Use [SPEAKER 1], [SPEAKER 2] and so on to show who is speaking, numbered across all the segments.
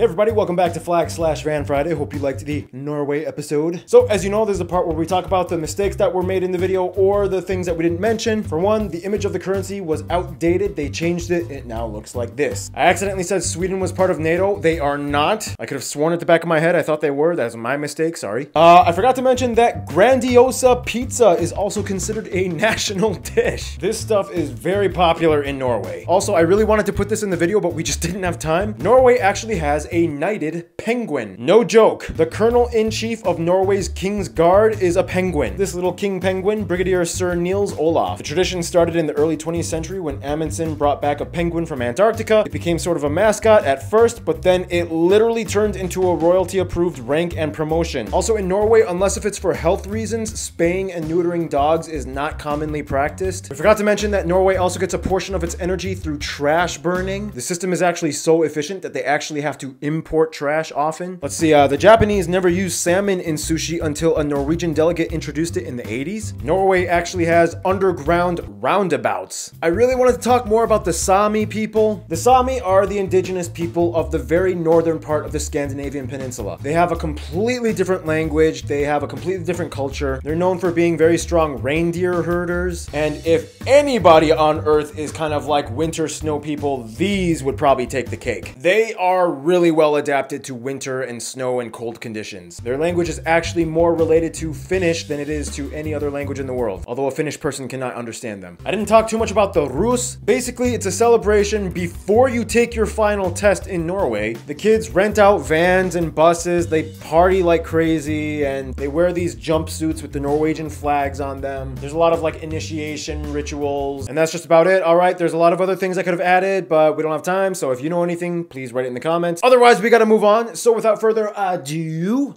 [SPEAKER 1] Hey everybody, welcome back to Flag slash Fan Friday. Hope you liked the Norway episode. So as you know, there's a part where we talk about the mistakes that were made in the video or the things that we didn't mention. For one, the image of the currency was outdated. They changed it. It now looks like this. I accidentally said Sweden was part of NATO. They are not. I could have sworn at the back of my head. I thought they were. That was my mistake. Sorry. Uh, I forgot to mention that Grandiosa pizza is also considered a national dish. This stuff is very popular in Norway. Also, I really wanted to put this in the video, but we just didn't have time. Norway actually has a knighted penguin. No joke. The colonel-in-chief of Norway's King's Guard is a penguin. This little king penguin, Brigadier Sir Nils Olav. The tradition started in the early 20th century when Amundsen brought back a penguin from Antarctica. It became sort of a mascot at first, but then it literally turned into a royalty-approved rank and promotion. Also in Norway, unless if it's for health reasons, spaying and neutering dogs is not commonly practiced. I forgot to mention that Norway also gets a portion of its energy through trash burning. The system is actually so efficient that they actually have to import trash often. Let's see, uh, the Japanese never used salmon in sushi until a Norwegian delegate introduced it in the 80s. Norway actually has underground roundabouts. I really wanted to talk more about the Sami people. The Sami are the indigenous people of the very northern part of the Scandinavian peninsula. They have a completely different language, they have a completely different culture. They're known for being very strong reindeer herders, and if anybody on earth is kind of like winter snow people, these would probably take the cake. They are really well adapted to winter and snow and cold conditions. Their language is actually more related to Finnish than it is to any other language in the world, although a Finnish person cannot understand them. I didn't talk too much about the russ. Basically, it's a celebration before you take your final test in Norway. The kids rent out vans and buses, they party like crazy, and they wear these jumpsuits with the Norwegian flags on them. There's a lot of like initiation rituals, and that's just about it. All right, there's a lot of other things I could have added, but we don't have time, so if you know anything, please write it in the comments. Otherwise, we gotta move on. So without further ado,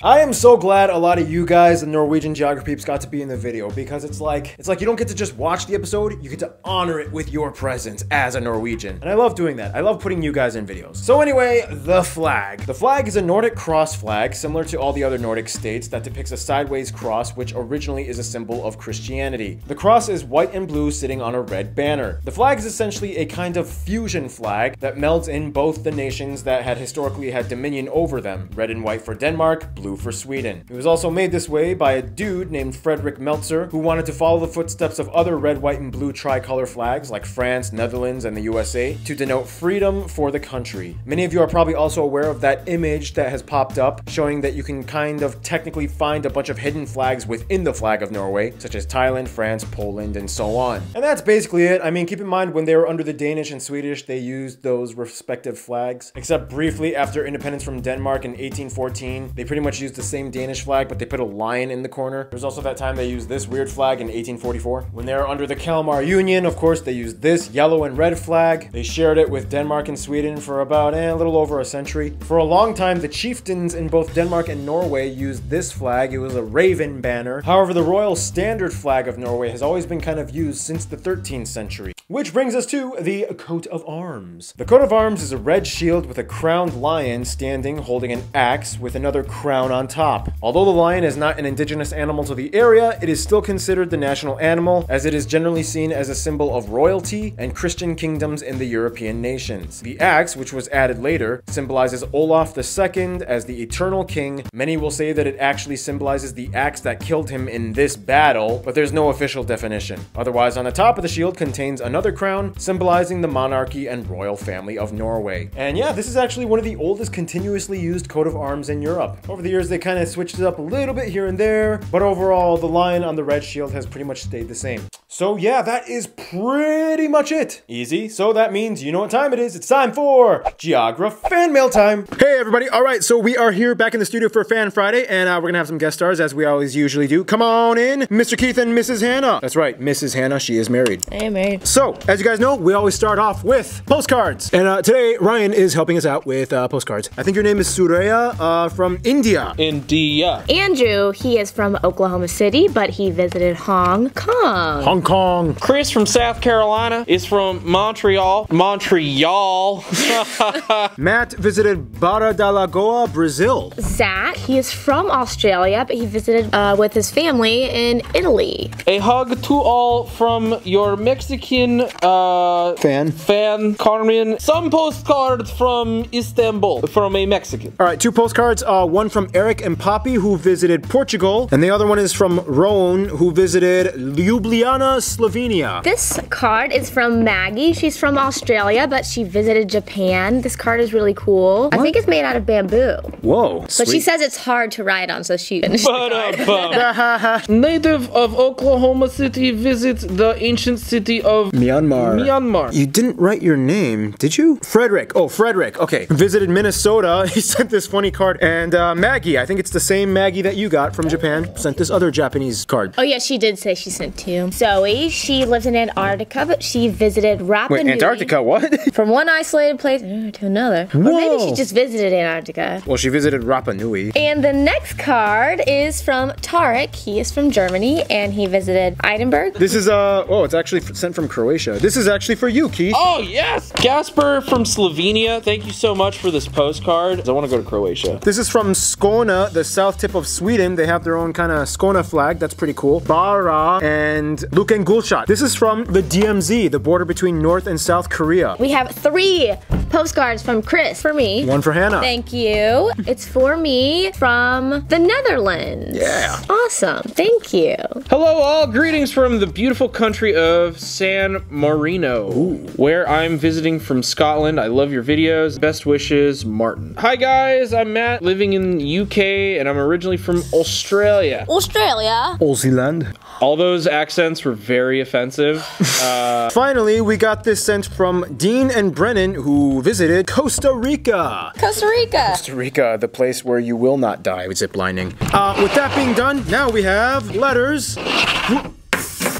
[SPEAKER 1] I am so glad a lot of you guys, the Norwegian geography peeps, got to be in the video because it's like it's like you don't get to just watch the episode, you get to honor it with your presence as a Norwegian. And I love doing that. I love putting you guys in videos. So anyway, the flag. The flag is a Nordic cross flag, similar to all the other Nordic states, that depicts a sideways cross, which originally is a symbol of Christianity. The cross is white and blue sitting on a red banner. The flag is essentially a kind of fusion flag that melds in both the nations that had historically had dominion over them. Red and white for Denmark, blue for Sweden. It was also made this way by a dude named Fredrik Meltzer who wanted to follow the footsteps of other red, white, and blue tricolor flags like France, Netherlands, and the USA to denote freedom for the country. Many of you are probably also aware of that image that has popped up showing that you can kind of technically find a bunch of hidden flags within the flag of Norway, such as Thailand, France, Poland, and so on. And that's basically it. I mean, keep in mind when they were under the Danish and Swedish, they used those respective flags, except briefly after independence from Denmark in 1814, they pretty much used the same Danish flag, but they put a lion in the corner. There's also that time they used this weird flag in 1844. When they were under the Kalmar Union, of course, they used this yellow and red flag. They shared it with Denmark and Sweden for about eh, a little over a century. For a long time, the chieftains in both Denmark and Norway used this flag. It was a raven banner. However, the royal standard flag of Norway has always been kind of used since the 13th century. Which brings us to the coat of arms. The coat of arms is a red shield with a crowned lion standing holding an axe with another crown on top. Although the lion is not an indigenous animal to the area, it is still considered the national animal as it is generally seen as a symbol of royalty and Christian kingdoms in the European nations. The axe, which was added later, symbolizes Olaf II as the eternal king. Many will say that it actually symbolizes the axe that killed him in this battle, but there's no official definition. Otherwise, on the top of the shield contains another crown, symbolizing the monarchy and royal family of Norway. And yeah, this is actually one of the oldest continuously used coat of arms in Europe. Over the years, they kind of switched it up a little bit here and there, but overall, the lion on the red shield has pretty much stayed the same. So yeah, that is pretty much it. Easy. So that means you know what time it is. It's time for Geogra fan mail time. Hey everybody. All right, so we are here back in the studio for Fan Friday, and uh, we're gonna have some guest stars as we always usually do. Come on in, Mr. Keith and Mrs. Hannah. That's right, Mrs. Hannah. She is married.
[SPEAKER 2] I am married.
[SPEAKER 1] So, as you guys know, we always start off with postcards. And uh, today, Ryan is helping us out with uh, postcards. I think your name is Suraya uh, from India.
[SPEAKER 3] India.
[SPEAKER 2] Andrew, he is from Oklahoma City, but he visited Hong Kong.
[SPEAKER 1] Hong Hong Kong.
[SPEAKER 2] Chris from South Carolina is from Montreal. Montreal.
[SPEAKER 1] Matt visited Barra da Lagoa, Brazil.
[SPEAKER 3] Zach, he is from Australia, but he visited uh, with his family in Italy.
[SPEAKER 2] A hug to all from your Mexican uh,
[SPEAKER 1] Fan.
[SPEAKER 2] fan, Carmen. Some postcards from Istanbul from a Mexican.
[SPEAKER 1] All right, two postcards. Uh, one from Eric and Poppy, who visited Portugal, and the other one is from Roan, who visited Ljubljana, Slovenia.
[SPEAKER 3] This card is from Maggie. She's from Australia, but she visited Japan. This card is really cool. I think it's made out of bamboo.
[SPEAKER 1] Whoa.
[SPEAKER 3] But she says it's hard to ride on, so she finished the card.
[SPEAKER 2] Ba-da-bum. Native of Oklahoma City visits the ancient city of
[SPEAKER 1] Myanmar.
[SPEAKER 2] Myanmar.
[SPEAKER 1] You didn't write your name, did you? Frederick. Oh, Frederick. Okay. Visited Minnesota. He sent this funny card. And uh, Maggie, I think it's the same Maggie that you got from Japan, sent this other Japanese card.
[SPEAKER 3] Oh yeah, she did say she sent two. Zoe, she lives in Antarctica, but she visited Rapa
[SPEAKER 1] Wait,
[SPEAKER 3] Nui.
[SPEAKER 1] Antarctica, what?
[SPEAKER 3] From one isolated place to another. Or maybe she just visited Antarctica.
[SPEAKER 1] well, she visited Rapa Nui.
[SPEAKER 3] And the next card is from Tarek. He is from Germany and he visited Edinburgh.
[SPEAKER 1] This is, uh, oh, it's actually sent from Croatia. This is actually for you, Keith.
[SPEAKER 2] Oh, yes! Gasper from Slovenia, thank you so much for this postcard. I want to go to Croatia.
[SPEAKER 1] This is from Skåne, the south tip of Sweden. They have their own kind of Skåne flag. That's pretty cool. Bara and Luken Gulshat. This is from the DMZ, the border between North and South Korea.
[SPEAKER 3] We have three postcards from Chris for me.
[SPEAKER 1] One for Hannah.
[SPEAKER 3] Thank you. It's for me from the Netherlands.
[SPEAKER 1] Yeah.
[SPEAKER 3] Awesome. Thank you.
[SPEAKER 2] Hello, all. Greetings from the beautiful country of San Marino, where I'm visiting from Scotland. I love your videos. Best wishes, Martin. Hi, guys. I'm Matt, living in UK, and I'm originally from Australia.
[SPEAKER 3] Australia.
[SPEAKER 1] Zealand.
[SPEAKER 2] All those accents were very offensive. Uh,
[SPEAKER 1] Finally, we got this sent from Dean and Brennan, who visited Costa Rica.
[SPEAKER 3] Costa Rica.
[SPEAKER 1] Costa Rica, the place where you will not die with ziplining. Uh, with that being done, now we have letters.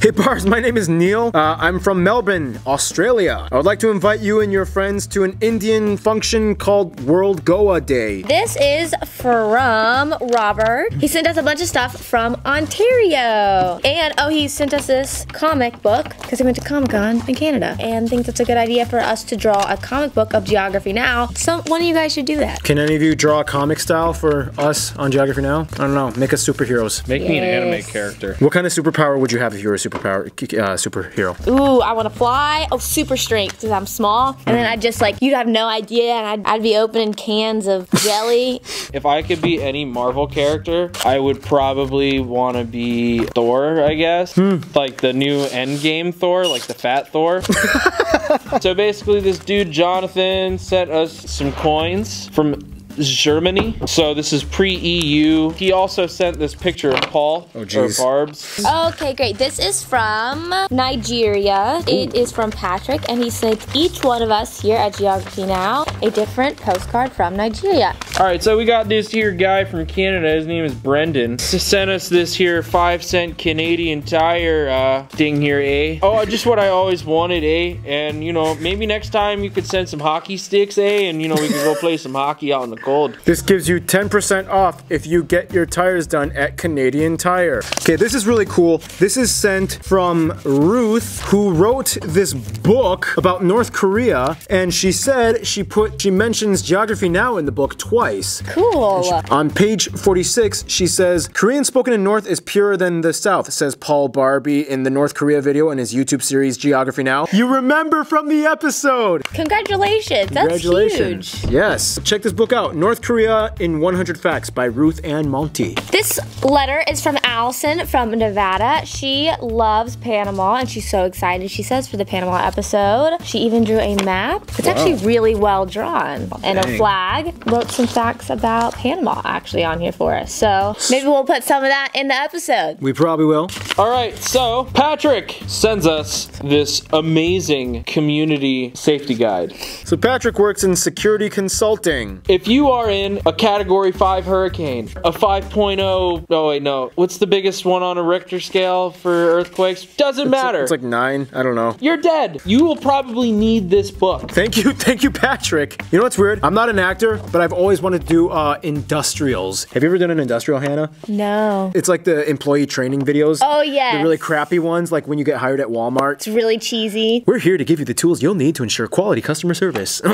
[SPEAKER 1] Hey Bars, my name is Neil. Uh, I'm from Melbourne, Australia. I would like to invite you and your friends to an Indian function called World Goa Day.
[SPEAKER 3] This is from Robert. He sent us a bunch of stuff from Ontario. And oh, he sent us this comic book because he went to Comic Con in Canada and thinks it's a good idea for us to draw a comic book of Geography Now. So one of you guys should do that.
[SPEAKER 1] Can any of you draw a comic style for us on Geography Now? I don't know. Make us superheroes.
[SPEAKER 2] make me an anime character.
[SPEAKER 1] What kind of superpower would you have if you were a superpower uh, superhero?
[SPEAKER 3] Ooh, I want to fly. Oh, super strength because I'm small. And then I just like, you'd have no idea. And I'd, I'd be opening cans of jelly.
[SPEAKER 2] If I could be any Marvel character, I would probably want to be Thor, I guess. Like the new Endgame Thor, like the fat Thor. so basically, this dude, Jonathan, sent us some coins from Germany. So this is pre-EU. He also sent this picture of Paul
[SPEAKER 1] Oh,
[SPEAKER 2] or. Barb's.
[SPEAKER 3] Okay, great. This is from Nigeria. It is from Patrick, and he sent each one of us here at Geography Now a different postcard from Nigeria.
[SPEAKER 2] All right, so we got this here guy from Canada. His name is Brendan. S- Sent us this here five cent Canadian tire uh, thing here, eh? Oh, just what I always wanted, eh? And you know, maybe next time you could send some hockey sticks, eh? And you know, we could go play some hockey out in the cold.
[SPEAKER 1] This gives you 10% off if you get your tires done at Canadian Tire. Okay, this is really cool. This is sent from Ruth, who wrote this book about North Korea, and she said she put she mentions Geography Now in the book twice.
[SPEAKER 3] Cool.
[SPEAKER 1] On page 46, she says, Korean spoken in North is purer than the South, says Paul Barbie in the North Korea video in his YouTube series Geography Now. You remember from the episode!
[SPEAKER 3] Congratulations. That's
[SPEAKER 1] Congratulations.
[SPEAKER 3] huge.
[SPEAKER 1] Yes. Check this book out North Korea in 100 Facts by Ruth Ann Monti.
[SPEAKER 3] This letter is from Allison from Nevada. She loves Panama and she's so excited, she says, for the Panama episode. She even drew a map. It's actually really well drawn. And a flag. Wrote some facts about Panama actually on here for us. So maybe we'll put some of that in the episode.
[SPEAKER 1] We probably will.
[SPEAKER 2] All right, so Patrick sends us this amazing community safety guide.
[SPEAKER 1] So, Patrick works in security consulting.
[SPEAKER 2] If you are in a category 5 hurricane, a 5.0, oh wait, no, what's the biggest one on a Richter scale for earthquakes? Doesn't matter.
[SPEAKER 1] It's like nine. I don't know.
[SPEAKER 2] You're dead. You will probably need this book.
[SPEAKER 1] Thank you, thank you, Patrick. You know what's weird? I'm not an actor, but I've always wanted to do uh, industrials. Have you ever done an industrial, Hannah?
[SPEAKER 3] No.
[SPEAKER 1] It's like the employee training videos.
[SPEAKER 3] Oh, yeah.
[SPEAKER 1] The really crappy ones, like when you get hired at Walmart.
[SPEAKER 3] It's really cheesy.
[SPEAKER 1] We're here to give you the tools you'll need to ensure quality customer service.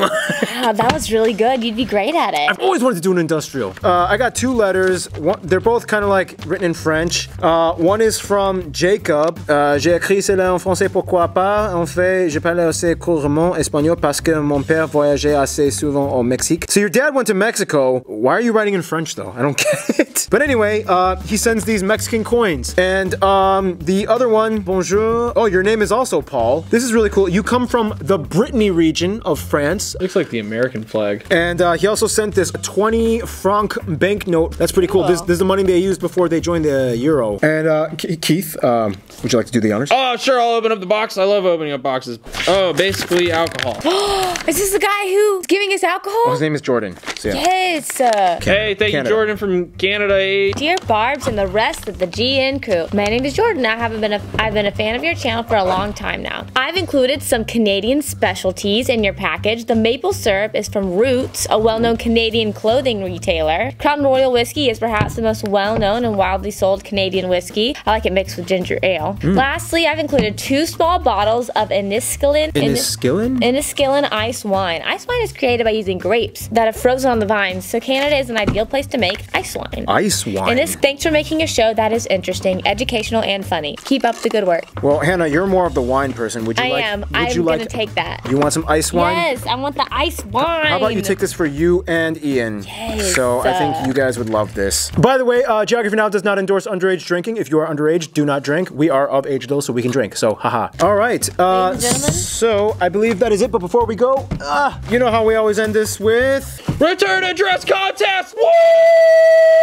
[SPEAKER 3] Wow, that was really good. You'd be great at it.
[SPEAKER 1] I've always wanted to do an industrial. Uh, I got two letters. One, they're both kind of like written in French. Uh, one is from Jacob. Uh, J'ai écrit cela en français, pourquoi pas? En fait, je parle assez couramment espagnol parce que mon père voyageait assez souvent au Mexique. So your dad went to Mexico. Why are you writing in French though? I don't get it. But anyway, uh, he sends these Mexican coins. And um, the other one, bonjour. Oh, your name is also Paul. This is really cool. You come from the Brittany region of France.
[SPEAKER 2] Looks like the American flag.
[SPEAKER 1] And uh, he also sent this 20 franc banknote. That's pretty cool. This, this is the money they used before they joined the euro. And uh, Keith, um, would you like to do the honors?
[SPEAKER 2] Oh, sure, I'll open up the box. I love opening up boxes. Oh, basically alcohol.
[SPEAKER 3] Is this the guy who's giving us alcohol?
[SPEAKER 1] His name is Jordan. So yeah.
[SPEAKER 3] Yes. Uh,
[SPEAKER 2] hey, thank
[SPEAKER 1] Canada.
[SPEAKER 2] you, Jordan from Canada. eh?
[SPEAKER 3] Dear Barb's and the rest of the GN crew, my name is Jordan. I haven't been a, I've been a fan of your channel for a long time now. I've included some Canadian specialties in your package. The maple syrup is from Roots, a well-known Canadian clothing retailer. Crown Royal whiskey is perhaps the most well-known and wildly sold Canadian whiskey. I like it mixed with ginger ale. Lastly, I've included two small bottles of Inniskillin.
[SPEAKER 1] Inniskillin?
[SPEAKER 3] Inniskillin ice wine. Ice wine is created by using grapes that have frozen on the vines, so Canada is an ideal place to make ice wine.
[SPEAKER 1] Ice wine.
[SPEAKER 3] And this, thanks for making a show that is interesting, educational, and funny. Keep up the good work.
[SPEAKER 1] well, Hannah, you're more of the wine person. Would you
[SPEAKER 3] I
[SPEAKER 1] like?
[SPEAKER 3] am.
[SPEAKER 1] Would
[SPEAKER 3] I'm
[SPEAKER 1] you
[SPEAKER 3] gonna
[SPEAKER 1] like?
[SPEAKER 3] take that.
[SPEAKER 1] You want some ice wine?
[SPEAKER 3] Yes, I want the ice wine.
[SPEAKER 1] How about you take this for you and Ian?
[SPEAKER 3] Yes.
[SPEAKER 1] So I think you guys would love this. By the way, uh, Geography Now does not endorse underage drinking. If you are underage, do not drink. We are of age though, so we can drink. So haha. All right. Uh,
[SPEAKER 3] and gentlemen.
[SPEAKER 1] so I believe that is it. But before we go, uh, you know how we always end this with.
[SPEAKER 2] Return address contest! Woo!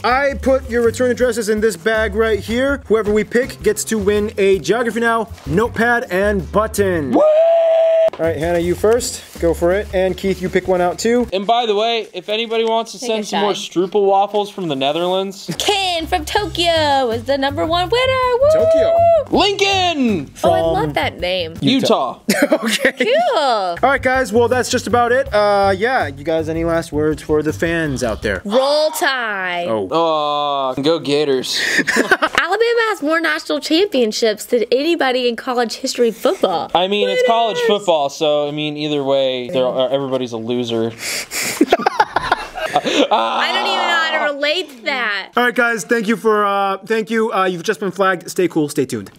[SPEAKER 1] I put your return addresses in this bag right here. Whoever we pick gets to win a Geography Now notepad and button. All right, Hannah, you first. Go for it. And Keith, you pick one out too.
[SPEAKER 2] And by the way, if anybody wants to
[SPEAKER 3] Take
[SPEAKER 2] send
[SPEAKER 3] a
[SPEAKER 2] some more
[SPEAKER 3] shot.
[SPEAKER 2] Strupel waffles from the Netherlands,
[SPEAKER 3] Ken from Tokyo is the number one winner. Woo!
[SPEAKER 1] Tokyo.
[SPEAKER 2] Lincoln!
[SPEAKER 3] Oh, I
[SPEAKER 1] From-
[SPEAKER 3] love that name.
[SPEAKER 2] Utah.
[SPEAKER 1] okay.
[SPEAKER 3] Cool.
[SPEAKER 1] All right, guys. Well, that's just about it. Uh, yeah. You guys, any last words for the fans out there?
[SPEAKER 3] Roll Tide.
[SPEAKER 1] Oh.
[SPEAKER 2] Aw, go Gators.
[SPEAKER 3] Alabama has more national championships than anybody in college history football.
[SPEAKER 2] I mean, it's college football, so I mean, either way, they're, uh, everybody's a loser.
[SPEAKER 3] I don't even know how to relate to that.
[SPEAKER 1] All right, guys. Thank you for. Uh, thank you. Uh, you've just been flagged. Stay cool. Stay tuned.